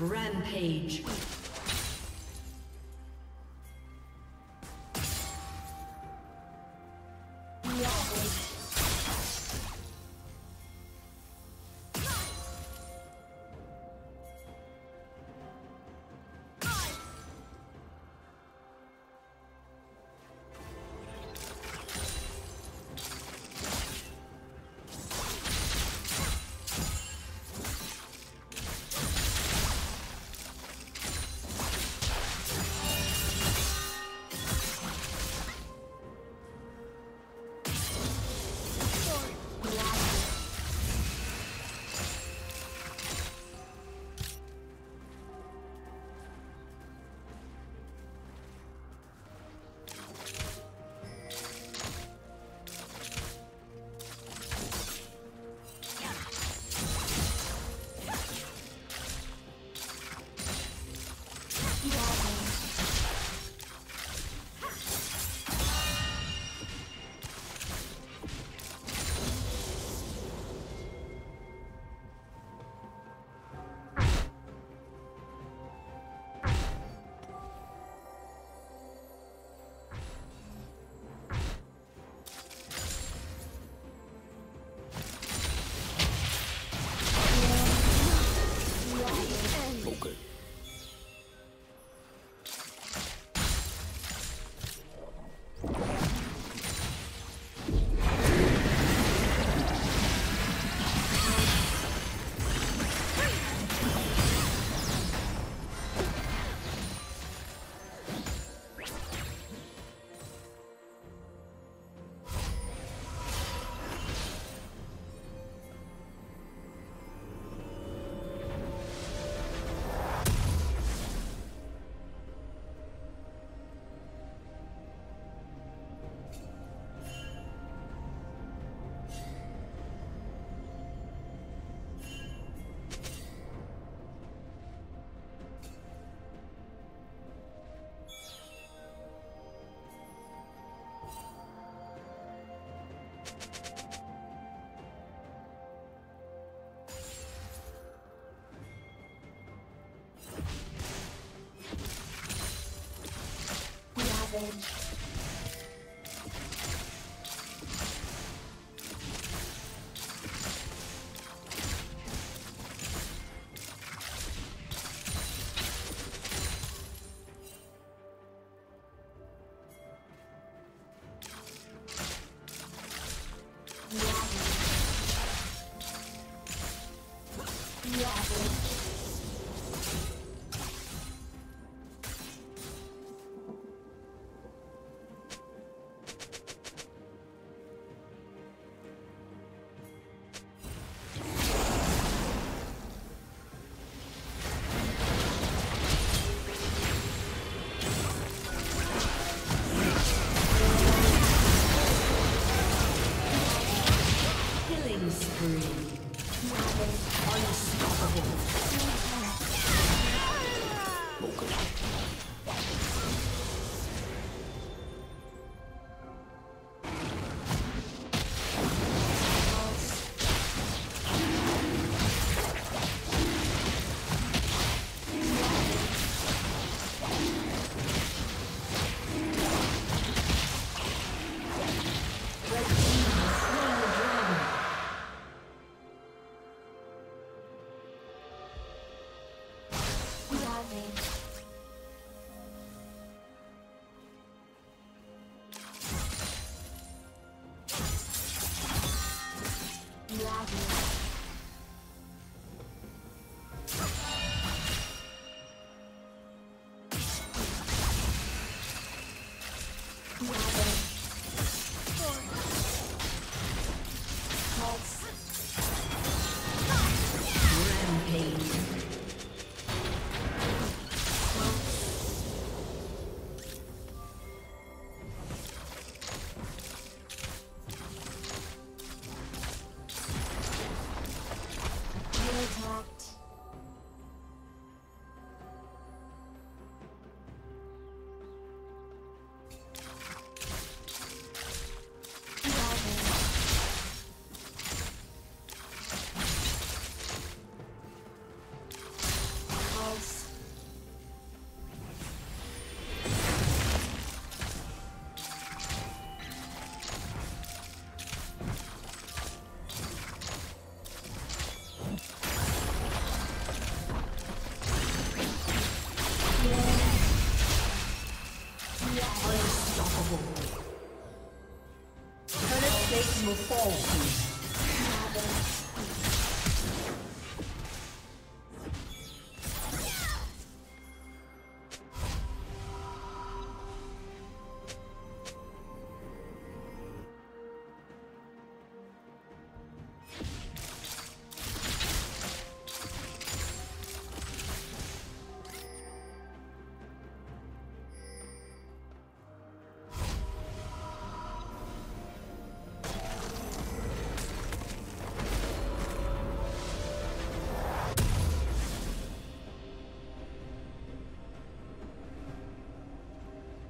Rampage. Savage. Satan good. Will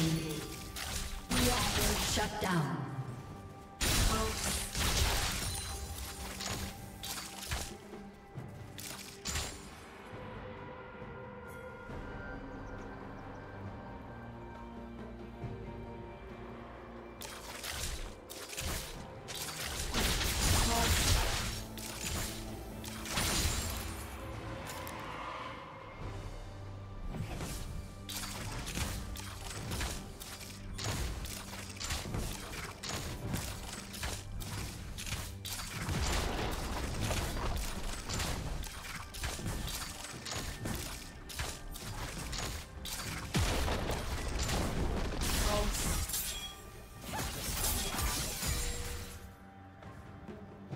Dominating.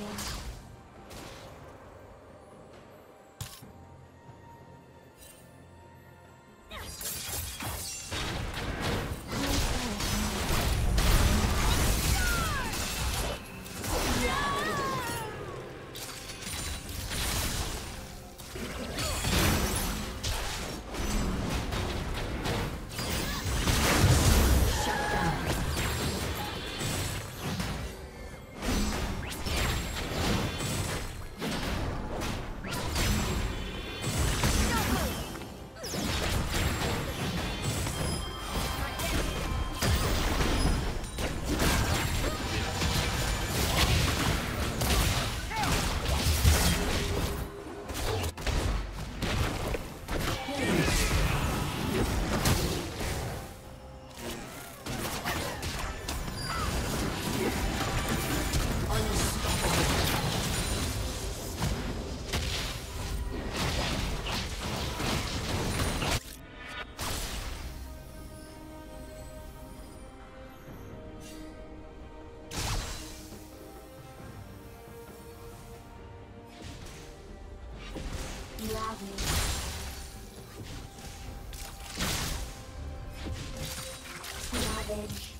Thank you. Thank you.